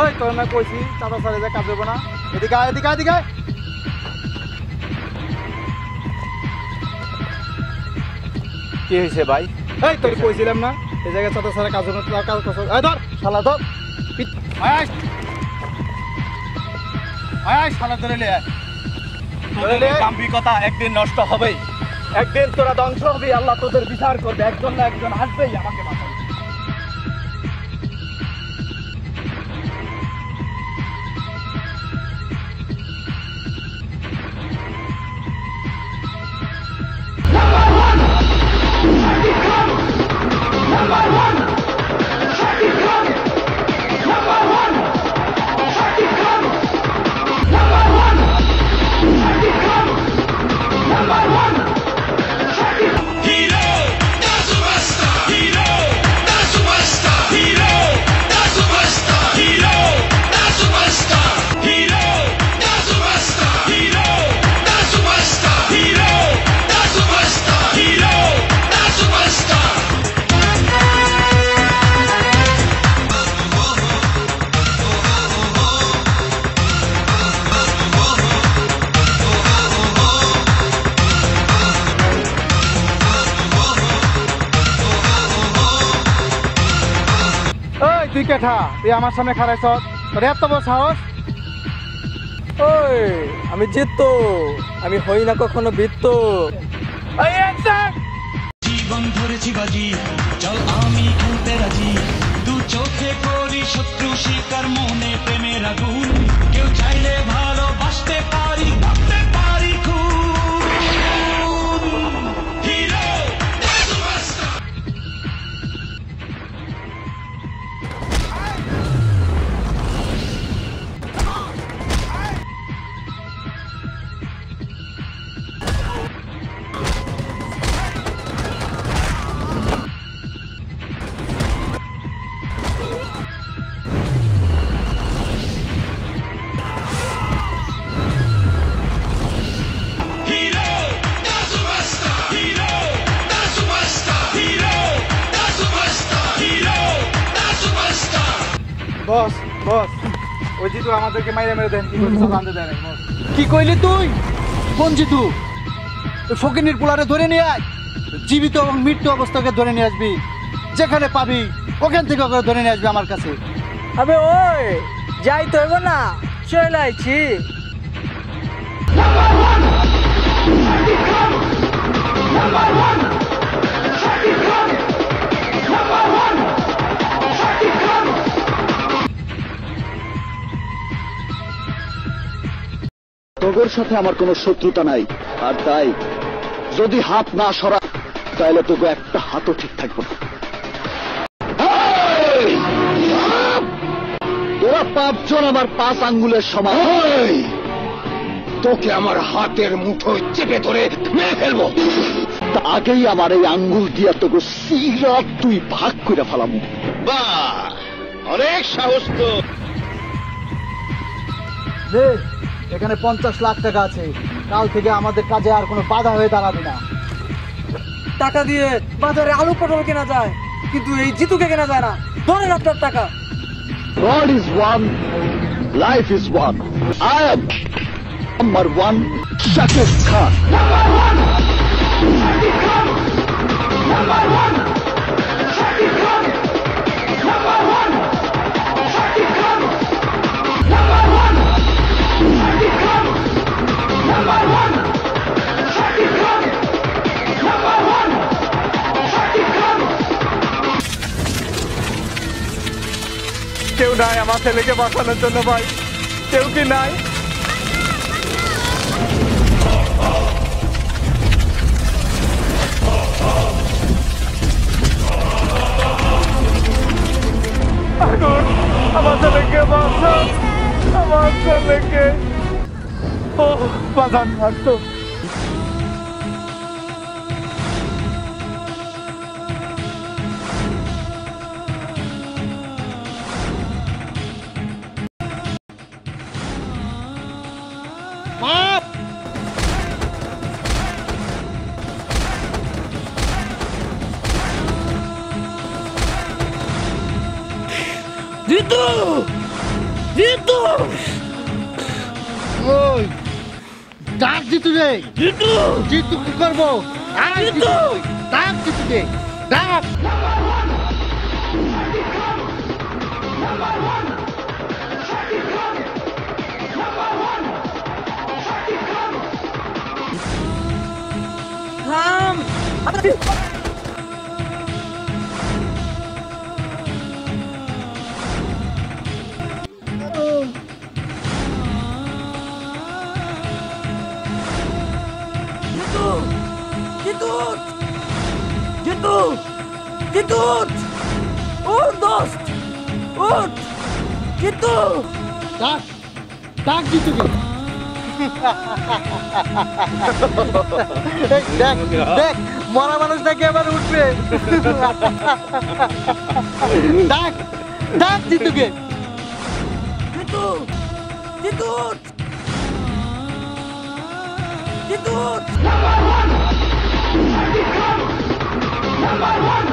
ওই তোর না কইছি সারে যা কাজ হবে না এদিকে আয় এদিকে এদিকে কি হয়েছে ভাই? এই তোর কইছিলাম না এই জায়গায় সারে কাজ হবে কাজ ধর শালা ধর আয় আয়। আয় আয় শালা ধরে লে আয়। দাম্ভিকতা একদিন নষ্ট হবেই। একদিন তোরা ধ্বংস হবি আল্লাহ তোদের বিচার করবে। একজন না একজন আসবেই আমাকে তুই কেঠা তুই আমার সামনে খারাইছ তোর এত বড় সাহস? ওই আমি জিততো আমি হই না কখনো বৃত্ত। জীবন ধরেছি বাজি চল আমি খেলতে রাজি। দু চোখে করি শত্রু শিকার মনে প্রেমের আগুন। বস বস। ওই জিতু আমাদেরকে মাইরে মেরে দেন কি করছে জানতে দেন কি কইলি তুই? কোন জিতু? ওই ফকিনির পোলারে ধরে নিয়ে আয়। জীবিত এবং মৃত্যু অবস্থাকে ধরে নিয়ে আসবি। যেখানে পাবি ওখান থেকে ওকে ধরে নিয়ে আসবি আমার কাছে। আবে ওই যাই তো এগো না চলে আইছি। তোগের সাথে আমার কোনো শত্রুতা নাই। আর তাই যদি হাত না সরা তাহলে তোকে একটা হাতও ঠিক থাকব না। তোরা পাঁচজন আমার পাঁচ আঙ্গুলের সমান। তোকে আমার হাতের মুঠোয় চেপে ধরে মেরে ফেলব। তা আগেই আমার এই আঙ্গুল দিয়া তোকে সিরা তুই ভাগ করে ফেলাম বাহ! অনেক সাহস তো। এখানে পঞ্চাশ লাখ টাকা আছে। কাল থেকে আমাদের কাজে আর কোনো বাধা হয়ে দাঁড়াবে না। টাকা দিয়ে বাজারে আলু পটল কেনা যায় কিন্তু এই জিতুকে কেনা যায় না। ধরেন আপনার টাকা। God is one, life is one. I am number one, Shakir Khan. কেউ নাই আমার ছেলেকে বাঁচানোর জন্য ভাই। কেউ কি নাই? আমার ছেলেকে বাঁচান আমার ছেলেকে। ও, বাঁচান dito Vitor! Vitor! Oi! Tá, Dá dito dei! dito Dito que corvo! Ai, Dito! Dá dito dei! Dá! থাম জিতু জিতু জিতু জিতু ওর দোস্ত ওর জিতু ডাক ডাক জিতুকে দেখ দেখ মরা মানুষ নাকি আবার উঠবে? ডাক ডাক জিতুকে। জিতু জিতু জিতু one!